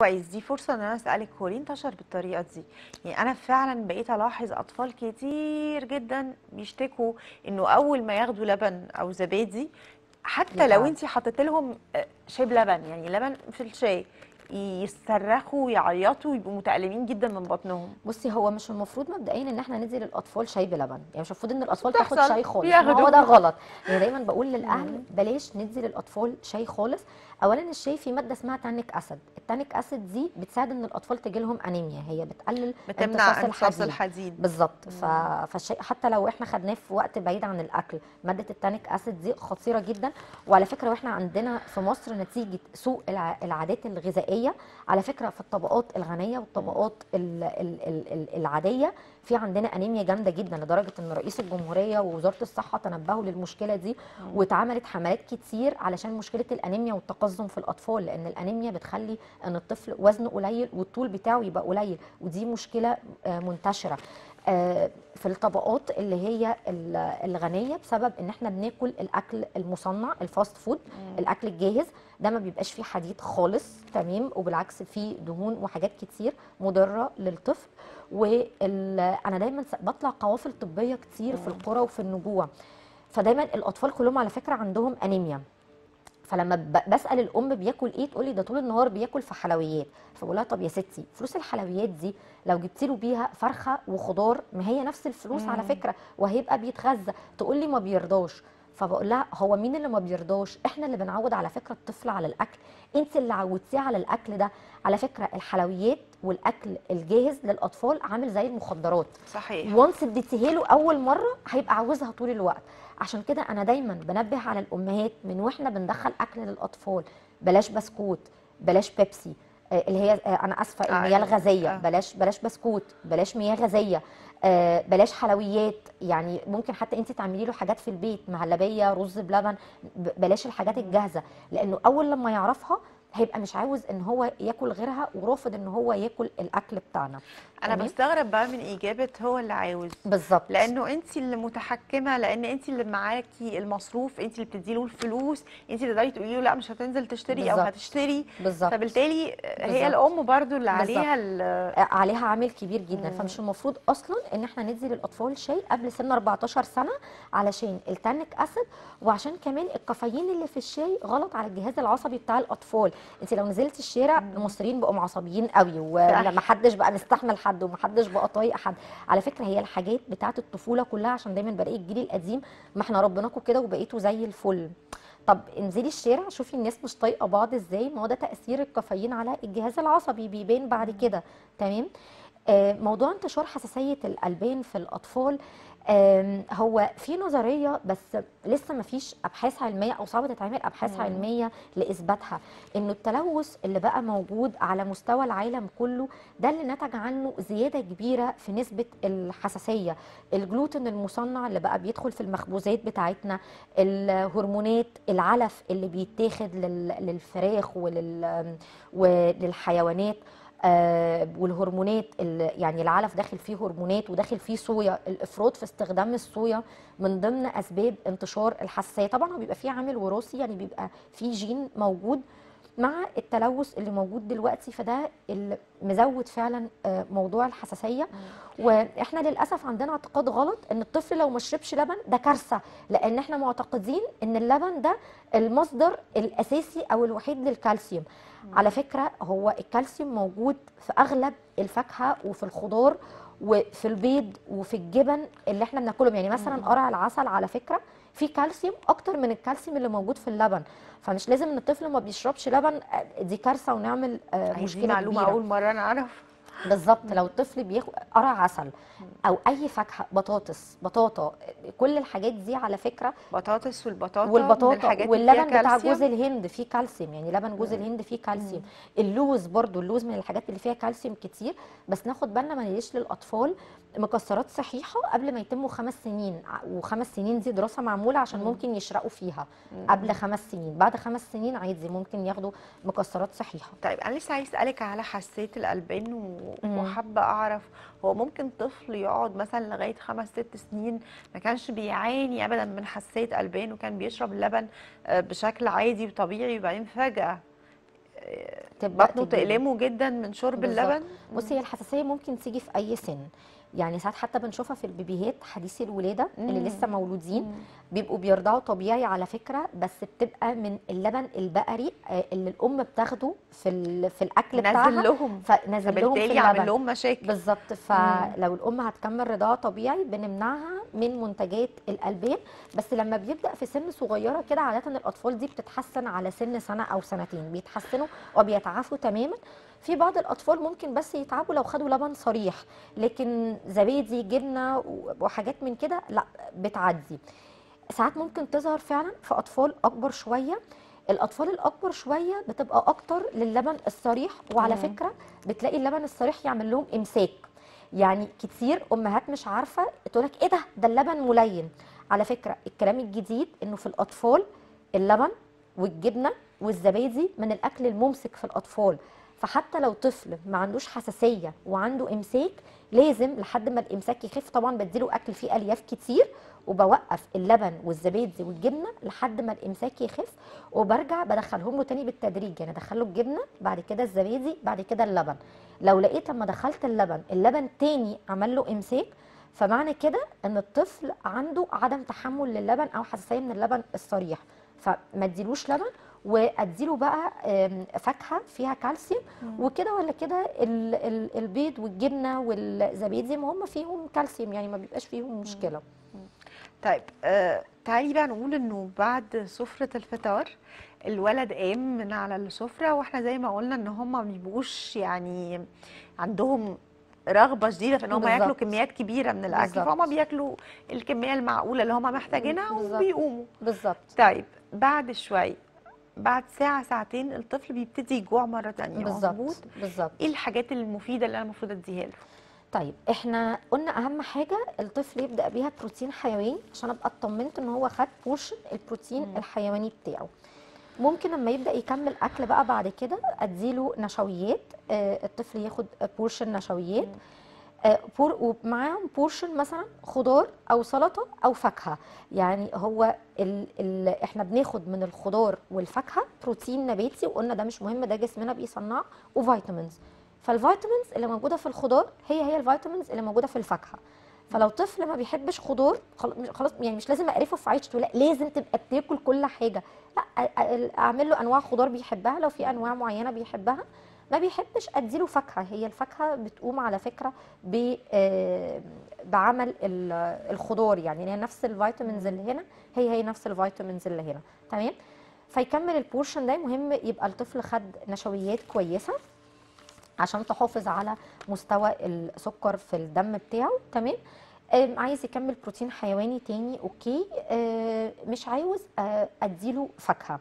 كويس. دي فرصة إن أنا أسألك هو ليه انتشر بالطريقة دي؟ يعني أنا فعلا بقيت ألاحظ أطفال كتير جدا بيشتكوا إنه أول ما ياخدوا لبن أو زبادي حتى لو يتعب. انت حطيت لهم آه، شاي بلبن يعني لبن في الشاي يصرخوا ويعيطوا ويبقوا متألمين جدا من بطنهم. بصي هو مش المفروض مبدئيا إن إحنا ندي للأطفال شاي بلبن يعني مش المفروض إن الأطفال تاخد. شاي خالص. هو ده غلط. يعني دايما بقول للأهل بلاش ندي للأطفال شاي خالص. اولا الشاي فيه مادة اسمها تانيك أسيد. التانيك أسيد دي بتساعد إن الأطفال تجي لهم أنيميا. هي بتقلل بتمنع امتصاص الحديد. الحديد. بالظبط. ف... فالشيء حتى لو إحنا خدناه في وقت بعيد عن الأكل مادة التانيك أسيد دي خطيرة جدا. وعلى فكرة وإحنا عندنا في مصر نتيجة سوء الع... العادات الغذائية. على فكرة في الطبقات الغنية والطبقات ال... ال... ال... ال- العادية في عندنا أنيميا جامدة جدا لدرجة إن رئيس الجمهورية ووزارة الصحة تنبهوا للمشكلة دي واتعملت حملات كتير علشان مشكلة الأنيميا والتقزم في الأطفال لأن الأنيميا بتخلي إن الطفل وزنه قليل والطول بتاعه يبقى قليل ودي مشكلة آه، منتشرة. آه، في الطبقات اللي هي ال- الغنية بسبب إن إحنا بناكل الأكل المصنع ال fast food الأكل الجاهز ده ما بيبقاش فيه حديد خالص تمام؟ وبالعكس فيه دهون وحاجات كتير مضرة للطفل. وأنا دايما بطلع قوافل طبية كتير في القرى وفي النجوع. فدايما الأطفال كلهم على فكرة عندهم أنيميا. فلما بسأل الأم بياكل إيه تقول لي ده طول النهار بياكل في حلويات. فبقول لها طب يا ستي فلوس الحلويات دي لو جبتي له بيها فرخة وخضار ما هي نفس الفلوس على فكرة وهيبقى بيتغذى. تقول لي ما بيرضاش. فبقول لها هو مين اللي ما بيرضاش؟ إحنا اللي بنعود على فكرة الطفل على الأكل. أنت اللي عودتيه على الأكل ده. على فكرة الحلويات والأكل الجاهز للأطفال عامل زي المخدرات. صحيح. وانس اديتيه له أول مرة هيبقى عاوزها طول الوقت. عشان كده أنا دايما بنبه على الأمهات من وإحنا بندخل أكل للأطفال. بلاش بسكوت بلاش بيبسي آه، اللي هي آه، أنا آسفة آه، المياه الغازية. آه. بلاش بلاش بسكوت بلاش مياه غازية. بلاش حلويات. يعني ممكن حتى انت تعملي له حاجات في البيت مهلبية رز بلبن بلاش الحاجات الجاهزة. لأنه أول لما يعرفها هيبقى مش عاوز إن هو ياكل غيرها ورافض إن هو ياكل الأكل بتاعنا أنا؟ بستغرب بقى من اجابة هو اللي عاوز بالظبط لأنه انت اللي متحكمة لأن انت اللي معاكي المصروف انت اللي بتدي له الفلوس انت اللي تقدري تقولي له لا مش هتنزل تشتري أو بالظبط. هتشتري بالظبط فبالتالي هي. الأم برضو اللي. عليها ال- عليها عامل كبير جدا فمش المفروض أصلا إن إحنا ندي للأطفال شاي قبل سن 14 سنة علشان التانيك أسيد وعشان كمان الكافيين اللي في الشاي غلط على الجهاز العصبي بتاع الأطفال انت لو نزلت الشارع المصريين بقوا عصبيين قوي وما حدش بقى مستحمل حد وما حدش بقى طايق حد. على فكرة هي الحاجات بتاعت الطفولة كلها عشان دايما بلاقي الجيل القديم ما إحنا ربيناكم كده وبقيتوا زي الفل. طب انزلي الشارع شوفي الناس مش طايقة بعض إزاي ما هو ده تأثير الكافيين على الجهاز العصبي بيبان بعد كده. تمام؟ موضوع انتشار حساسية الألبان في الأطفال هو في نظرية بس لسه ما فيش أبحاث علمية أو صعب تتعمل أبحاث علمية لإثباتها انه التلوث اللي بقى موجود على مستوى العالم كله ده اللي نتج عنه زيادة كبيرة في نسبة الحساسية. الجلوتين المصنع اللي بقى بيدخل في المخبوزات بتاعتنا الهرمونات العلف اللي بيتاخد لل- للفراخ ولل وللحيوانات آه، والهرمونات ال- يعني العلف داخل فيه هرمونات وداخل فيه صويا الافراط في استخدام الصويا من ضمن أسباب انتشار الحساسية. طبعا هو بيبقى فيه عامل وراثي يعني بيبقى فيه جين موجود مع التلوث اللي موجود دلوقتي فده اللي مزود فعلا آه، موضوع الحساسية. وإحنا للأسف عندنا اعتقاد غلط إن الطفل لو ما شربش لبن ده كارثة لأن إحنا معتقدين إن اللبن ده المصدر الأساسي أو الوحيد للكالسيوم. على فكرة هو الكالسيوم موجود في أغلب الفاكهة وفي الخضار وفي البيض وفي الجبن اللي إحنا بناكلهم. يعني مثلا قرع العسل على فكرة فيه كالسيوم أكتر من الكالسيوم اللي موجود في اللبن. فمش لازم إن الطفل ما بيشربش لبن آه، دي كارثة ونعمل آه، مشكلة معلومة كبيرة. أول مرة أنا أعرف. بالظبط. لو الطفل بياخد قرع عسل أو أي فاكهة بطاطس بطاطا كل الحاجات دي على فكرة بطاطس والبطاطا والبطاطا واللبن بتاع. جوز الهند فيه كالسيوم. يعني لبن جوز الهند فيه كالسيوم. اللوز برضو اللوز من الحاجات اللي فيها كالسيوم كتير. بس ناخد بالنا ما نديش للأطفال مكسرات صحيحة قبل ما يتموا خمس سنين. وخمس سنين دي دراسة معمولة عشان ممكن يشرقوا فيها قبل خمس سنين. بعد خمس سنين عادي ممكن ياخدوا مكسرات صحيحة. طيب أنا لسه عايز أسألك على حساسية الألبان. وحابه أعرف هو ممكن طفل يقعد مثلا لغاية خمس ست سنين ما كانش بيعاني ابدا من حساسية ألبان وكان بيشرب اللبن آه، بشكل عادي وطبيعي وبعدين فجأة آه، بطنه. تألمه جدا من شرب بالظبط. اللبن؟ بصي هي الحساسية ممكن تيجي في أي سن. يعني ساعات حتى بنشوفها في البيبيهات حديثي الولادة اللي مم. لسه مولودين مم. بيبقوا بيرضعوا طبيعي على فكرة بس بتبقى من اللبن البقري آه، اللي الأم بتاخده في في الأكل نزل بتاعها لهم. فنازل لهم في فبالتالي عامل لهم مشاكل. بالظبط. فلو الأم هتكمل رضاعة طبيعي بنمنعها من منتجات الألبان. بس لما بيبدأ في سن صغيرة كده عادة الأطفال دي بتتحسن على سن سنة أو سنتين بيتحسنوا وبيتعافوا تماما. في بعض الأطفال ممكن بس يتعبوا لو خدوا لبن صريح لكن زبادي جبنة وحاجات من كده لا بتعدي. ساعات ممكن تظهر فعلا في أطفال أكبر شوية. الأطفال الأكبر شوية بتبقى أكتر للبن الصريح وعلى مم. فكرة بتلاقي اللبن الصريح يعمل لهم إمساك. يعني كتير أمهات مش عارفة تقول لك إيه ده؟ ده اللبن ملين. على فكرة الكلام الجديد إنه في الأطفال اللبن والجبنة والزبادي من الأكل الممسك في الأطفال. فحتى لو طفل ما عندوش حساسية وعنده إمساك لازم لحد ما الإمساك يخف طبعا بديله أكل فيه ألياف كتير وبوقف اللبن والزبادي والجبنة لحد ما الإمساك يخف. وبرجع بدخلهم له تاني بالتدريج يعني ادخله الجبنة بعد كده الزبادي بعد كده اللبن. لو لقيت لما دخلت اللبن اللبن تاني عمل له إمساك فمعنى كده إن الطفل عنده عدم تحمل للبن أو حساسية من اللبن الصريح. فما اديلوش لبن وأديله بقى فاكهة فيها كالسيوم وكده ولا كده ال- ال- البيض والجبنة والزبادي ما هم فيهم كالسيوم يعني ما بيبقاش فيهم مشكلة طيب آه تعالي بقى نقول إنه بعد سفرة الفطار الولد قام من على السفرة وإحنا زي ما قلنا إن هم ما بيبقوش يعني عندهم رغبة شديدة في إن هم ياكلوا. كميات كبيرة من الأكل بالظبط. فهم بياكلوا الكمية المعقولة اللي هم محتاجينها. وبيقوموا بالظبط طيب بعد شوية بعد ساعة ساعتين الطفل بيبتدي يجوع مرة تانية بالظبط بالظبط. إيه الحاجات المفيدة اللي أنا المفروض أديها له؟ طيب إحنا قلنا أهم حاجة الطفل يبدأ بيها بروتين حيواني عشان أبقى اطمنت إن هو خد portion البروتين مم. الحيواني بتاعه. ممكن لما يبدأ يكمل أكل بقى بعد كده أديله نشويات آه الطفل ياخد portion نشويات. مم. آه بور ومعاهم portion مثلا خضار أو سلطة أو فاكهة. يعني هو ال ال إحنا بناخد من الخضار والفاكهة بروتين نباتي وقلنا ده مش مهم ده جسمنا بيصنعه و vitamins. فال vitamins اللي موجودة في الخضار هي هي ال vitamins اللي موجودة في الفاكهة. فلو طفل ما بيحبش خضار خلاص يعني مش لازم أقرفه في عيشته لا لازم تبقى بتاكل كل حاجة. لا أعمل له أنواع خضار بيحبها لو في أنواع معينة بيحبها. ما بيحبش أديله فاكهة. هي الفاكهة بتقوم على فكرة آه، بعمل ال- الخضار يعني. هي نفس الفيتامينز اللي هنا. هي هي نفس الفيتامينز اللي هنا. تمام؟ فيكمل ال portion ده. مهم يبقى الطفل خد نشويات كويسة عشان تحافظ على مستوى السكر في الدم بتاعه. تمام؟ عايز يكمل بروتين حيواني تاني. okay. آه، مش عاوز آه، أديله فاكهة.